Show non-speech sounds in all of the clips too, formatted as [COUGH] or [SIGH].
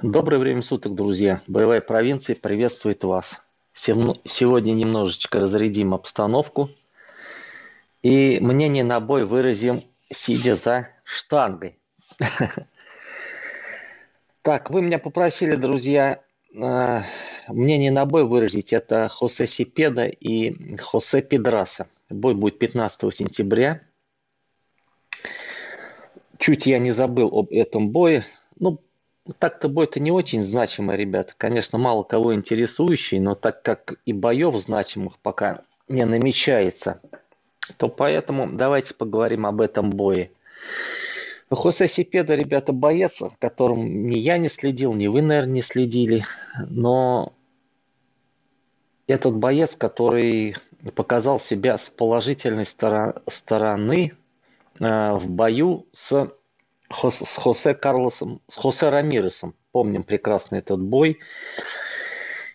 Доброе время суток, друзья. Боевая провинция приветствует вас. Сегодня немножечко разрядим обстановку. И мнение на бой выразим, сидя за штангой. [LAUGHS] Так, вы меня попросили, друзья, э, мнение на бой выразить. Это Хосе Сипеда и Хосе Педраса. Бой будет 15 сентября. Чуть я не забыл об этом бое. Ну, так-то бой-то не очень значимый, ребята. Конечно, мало кого интересующий, но так как и боев значимых пока не намечается, то поэтому давайте поговорим об этом бое. Хосе Сипеда, ребята, боец, о котором ни я не следил, ни вы, наверное, не следили, но этот боец, который показал себя с положительной стороны э, в бою с с Хосе Карлосом, с Хосе Рамиресом. Помним прекрасно этот бой.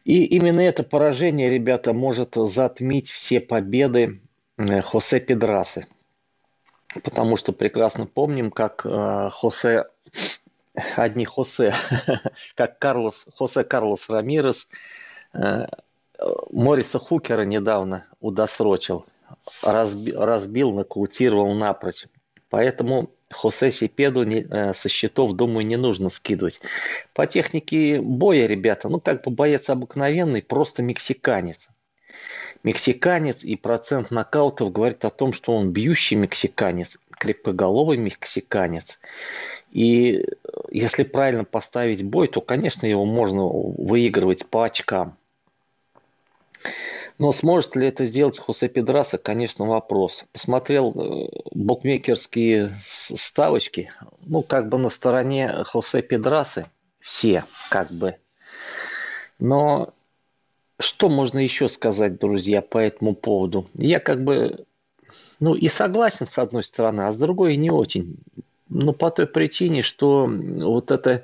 И именно это поражение, ребята, может затмить все победы э, Хосе Педрасы. Потому что прекрасно помним, как э, Хосе, одни Хосе, [LAUGHS] как Карлос, Хосе Карлос Рамирес э, Мориса Хукера недавно удосрочил, разбил, разбил нокаутировал напрочь. Поэтому Хосе Сипеду не, э, со счетов, думаю, не нужно скидывать. По технике боя, ребята, ну как бы боец обыкновенный, просто мексиканец. Мексиканец и процент нокаутов говорит о том, что он бьющий мексиканец, крепкоголовый мексиканец. И если правильно поставить бой, то, конечно, его можно выигрывать по очкам. Но сможет ли это сделать Хосе Педраса, конечно, вопрос. Посмотрел э, букмекерские ставочки, ну, как бы на стороне Хосе Педрасы, все, как бы. Но что можно еще сказать, друзья, по этому поводу? Я как бы, ну, и согласен с одной стороны, а с другой не очень. Ну, по той причине, что вот это,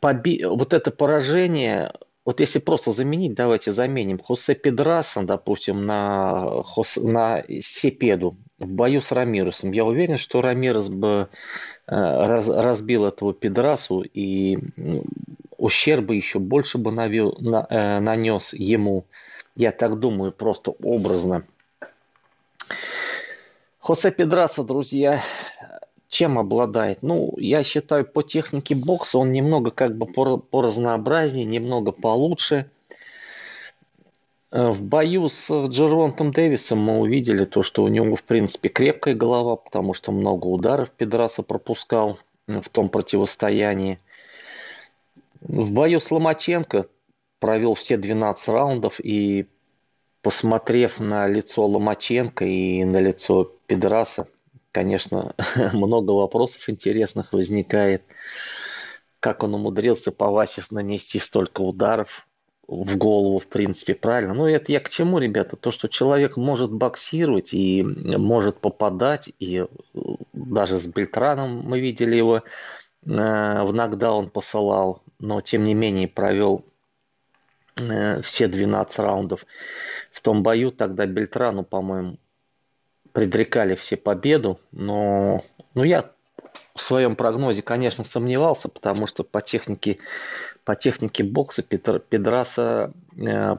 поби... вот это поражение вот если просто заменить, давайте заменим Хосе Педраса, допустим, на, Хос, на Сепеду в бою с Рамиросом. Я уверен, что Рамирос бы э, раз, разбил этого Педрасу и ущерб бы еще больше бы навел, на, э, нанес ему. Я так думаю, просто образно. Хосе Педраса, друзья, чем обладает? Ну, я считаю, по технике бокса он немного как бы по, по разнообразнее, немного получше. Э, в бою с Джервонтом Дэвисом мы увидели то, что у него, в принципе, крепкая голова, потому что много ударов Педраса пропускал в том противостоянии. В бою с Ломаченко провел все 12 раундов и, посмотрев на лицо Ломаченко и на лицо Педраса, конечно, [LAUGHS] много вопросов интересных возникает. Как он умудрился по Васис нанести столько ударов в голову, в принципе, правильно. Ну, это я к чему, ребята? То, что человек может боксировать и может попадать, и даже с Бельтраном мы видели его э, в нокдаун посылал, но тем не менее провел э, все 12 раундов. В том бою тогда Бельтрану, по-моему, предрекали все победу, но ну, я в своем прогнозе, конечно, сомневался, потому что по технике, по технике бокса Петр, Педраса э,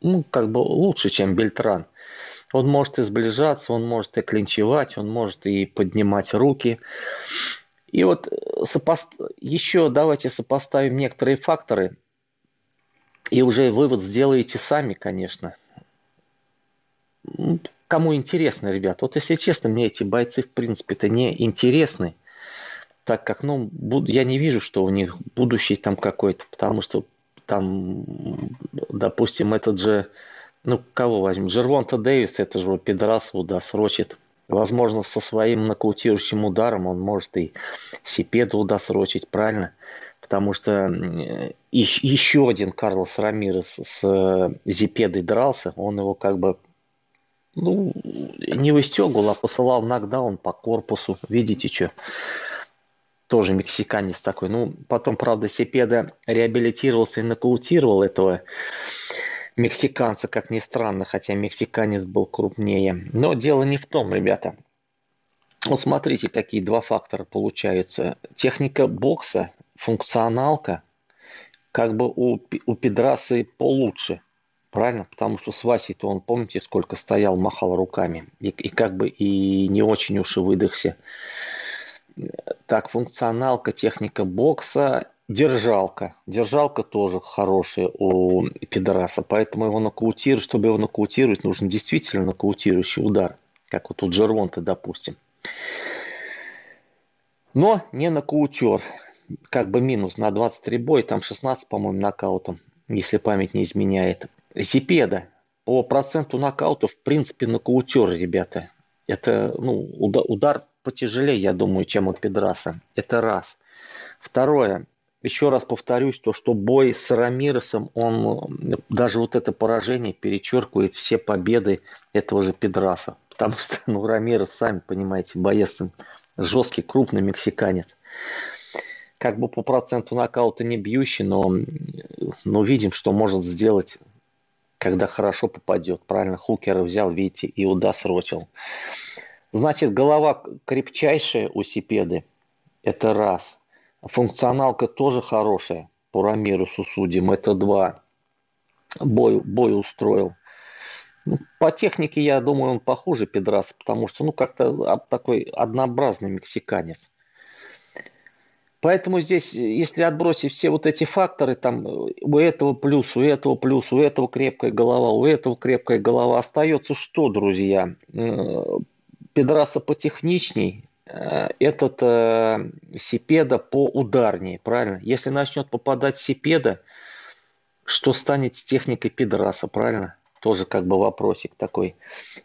ну, как бы лучше, чем Бельтран. Он может и сближаться, он может и клинчевать, он может и поднимать руки. И вот сопост... еще давайте сопоставим некоторые факторы, и уже вывод сделаете сами, конечно кому интересно, ребят. Вот если честно, мне эти бойцы в принципе-то не интересны, так как, ну, я не вижу, что у них будущий там какой-то, потому что там, допустим, этот же, ну, кого возьмем, Джервонта Дэвис, это же пидорас его досрочит. Возможно, со своим нокаутирующим ударом он может и Сипеду удосрочить, правильно? Потому что еще один Карлос Рамирес с э, Зипедой дрался, он его как бы ну, не выстегивал, а посылал нокдаун по корпусу. Видите, что? Тоже мексиканец такой. Ну, потом, правда, Сепеда реабилитировался и нокаутировал этого мексиканца, как ни странно, хотя мексиканец был крупнее. Но дело не в том, ребята. Вот смотрите, какие два фактора получаются. Техника бокса функционалка как бы у, у Педрасы получше. Правильно? Потому что с Васей-то он, помните, сколько стоял, махал руками. И, и как бы и не очень уж и выдохся. Так, функционалка, техника бокса, держалка. Держалка тоже хорошая у Педраса. Поэтому его нокаутировать, чтобы его нокаутировать, нужен действительно нокаутирующий удар. Как вот у Джервонта, допустим. Но не нокаутер. Как бы минус на 23 боя, там 16, по-моему, нокаутом, если память не изменяет. Зипеда по проценту нокаутов, в принципе, нокаутер, ребята. Это ну, удар, потяжелее, я думаю, чем у Педраса. Это раз. Второе. Еще раз повторюсь, то, что бой с Рамиросом, он даже вот это поражение перечеркивает все победы этого же Педраса. Потому что, ну, Рамирос, сами понимаете, боец жесткий, крупный мексиканец. Как бы по проценту нокаута не бьющий, но, но видим, что может сделать когда хорошо попадет. Правильно, Хукера взял, видите, и удосрочил. Значит, голова крепчайшая у Сипеды. Это раз. Функционалка тоже хорошая. По Рамирусу судим. Это два. Бой, бой устроил. Ну, по технике, я думаю, он похуже Педраса, потому что, ну, как-то такой однообразный мексиканец. Поэтому здесь, если отбросить все вот эти факторы, там у этого плюс, у этого плюс, у этого крепкая голова, у этого крепкая голова, остается что, друзья? Э, Педраса потехничней, э, этот э, Сипеда по ударнее, правильно? Если начнет попадать Сипеда, что станет с техникой Педраса, правильно? Тоже как бы вопросик такой.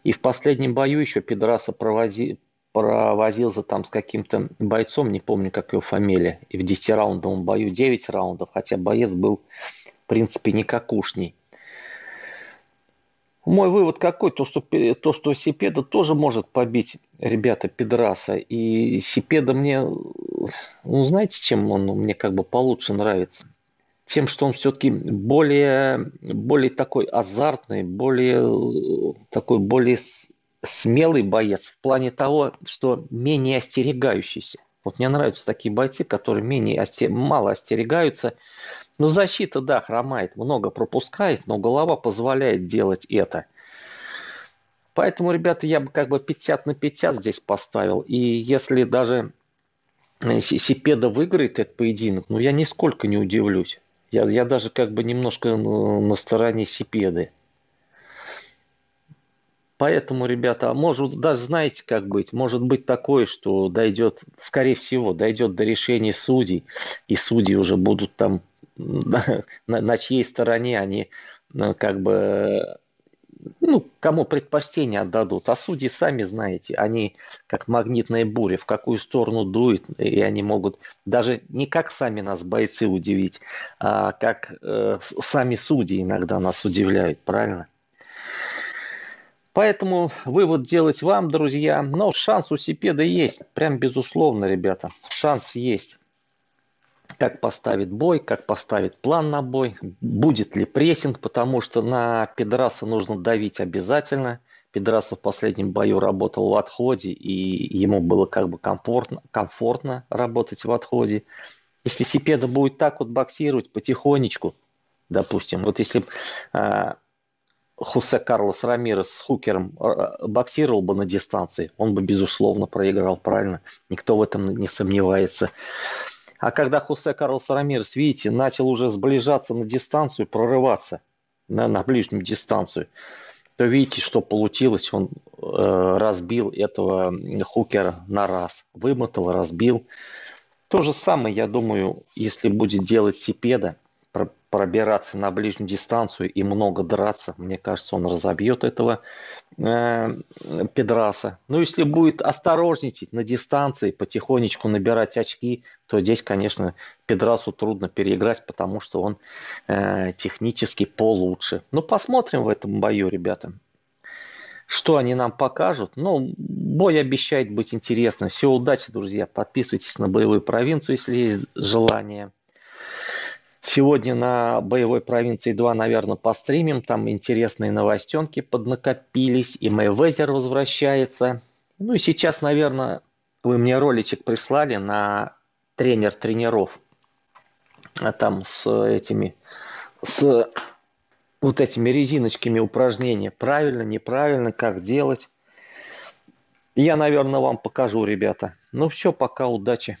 И в последнем бою еще Педраса проводи, провозился там с каким-то бойцом, не помню, как его фамилия, и в 10-раундовом бою 9 раундов, хотя боец был, в принципе, никакушний. Мой вывод какой? То, что, то, что Сипеда тоже может побить, ребята, Педраса. И Сипеда мне, ну, знаете, чем он мне как бы получше нравится? Тем, что он все-таки более, более такой азартный, более такой, более смелый боец в плане того, что менее остерегающийся. Вот мне нравятся такие бойцы, которые менее остер... мало остерегаются. Но защита, да, хромает, много пропускает, но голова позволяет делать это. Поэтому, ребята, я бы как бы 50 на 50 здесь поставил. И если даже э, Сипеда выиграет этот поединок, ну я нисколько не удивлюсь. Я, я даже как бы немножко на стороне Сипеды. Поэтому, ребята, может, даже знаете, как быть. Может быть такое, что дойдет, скорее всего, дойдет до решения судей, и судьи уже будут там, [LAUGHS] на, на чьей стороне они ну, как бы ну, кому предпочтение отдадут. А судьи сами знаете, они как магнитная буря, в какую сторону дует, и они могут даже не как сами нас бойцы удивить, а как э, сами судьи иногда нас удивляют, правильно? Поэтому вывод делать вам, друзья. Но шанс у Сипеда есть. Прям безусловно, ребята. Шанс есть. Как поставит бой, как поставит план на бой. Будет ли прессинг, потому что на Педраса нужно давить обязательно. Педраса в последнем бою работал в отходе, и ему было как бы комфортно, комфортно работать в отходе. Если Сипеда будет так вот боксировать потихонечку, допустим, вот если а, Хусе Карлос Рамирес с Хукером э, боксировал бы на дистанции, он бы, безусловно, проиграл, правильно? Никто в этом не сомневается. А когда Хусе Карлос Рамирес, видите, начал уже сближаться на дистанцию, прорываться на, на ближнюю дистанцию, то видите, что получилось. Он э, разбил этого Хукера на раз. Вымотал, разбил. То же самое, я думаю, если будет делать Сипеда – пробираться на ближнюю дистанцию и много драться, мне кажется, он разобьет этого э, Педраса. Но если будет осторожничать на дистанции, потихонечку набирать очки, то здесь, конечно, Педрасу трудно переиграть, потому что он э, технически получше. Ну, посмотрим в этом бою, ребята. Что они нам покажут? Ну, бой обещает быть интересным. Всего удачи, друзья. Подписывайтесь на боевую провинцию, если есть желание. Сегодня на боевой провинции 2, наверное, постримим. Там интересные новостенки поднакопились. И Мэйвезер возвращается. Ну и сейчас, наверное, вы мне роличек прислали на тренер тренеров. а там с этими, с вот этими резиночками упражнения. Правильно, неправильно, как делать. Я, наверное, вам покажу, ребята. Ну все, пока, удачи.